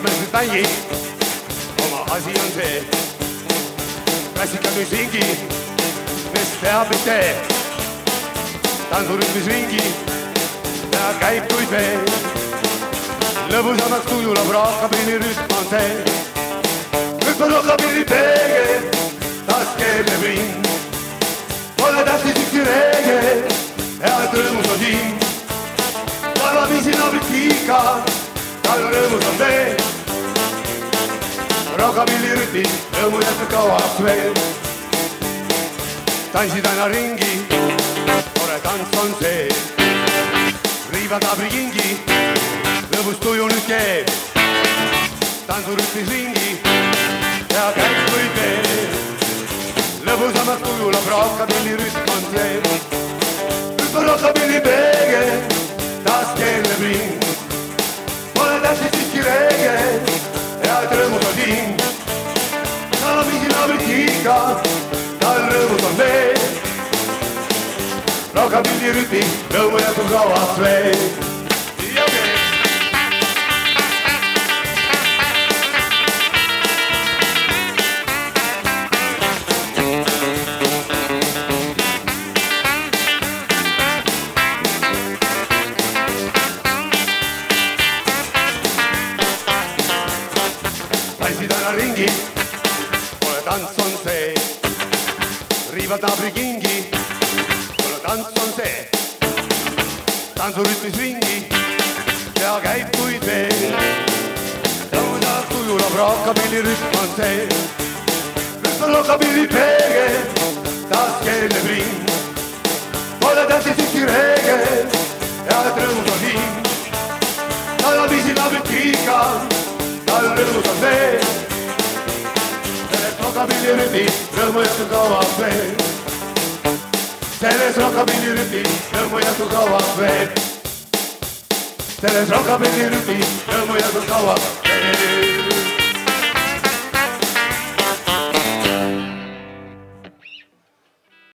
mängib, oma asi on see. klassikalise ringi, mis teab, mis teeb. tantsurütmis ringi ja käib kuid veel. lõbusamaks tujulab rockabillirütm on see. nüüd on rockabilli peegel, taas keerleb ring. Pole tähtis ükski reegel, hea rõõmus on siin. laevaviisi naabrid kiika, tal rõõmus on veel. rockabillirütmi rõõmu jätkub kauaks veel. tantsid aina ringi, tore tants on see. riivad naabrikingi, lõbus tuju nüüd keeb. tantsurütmis ringi ja käib kuid veel lõbusamaks tujulab rockabillirütm on see. nüüd on rockabilli peegel, taas keerleb ring. Head rõõmud on siin. naabrid naabrid kiika, tal rõõmus on veel. rockabillirütmi rõõmu jätkub kauaks veel. ja tantsid aina ringi, pole tants on see. riivad naabri kingi, pole tants on see. tantsurütmis ringi ja käib kuid veel. lõunast tujulab rockabillirütm on see. rütm on rockabilli peegel, taas keerleb ring. Pole tähtis ükski reegel, head rõõmud on siin. tallaviisi naabrid kiika tal rõõmus on veel. selles rockabillirütmis rõõmu jätkub kauaks veel. selles rockabillirütmis rõõmu jätkub kauaks veel. selles rockabillirütmis rõõmu jätkub kauaks veel.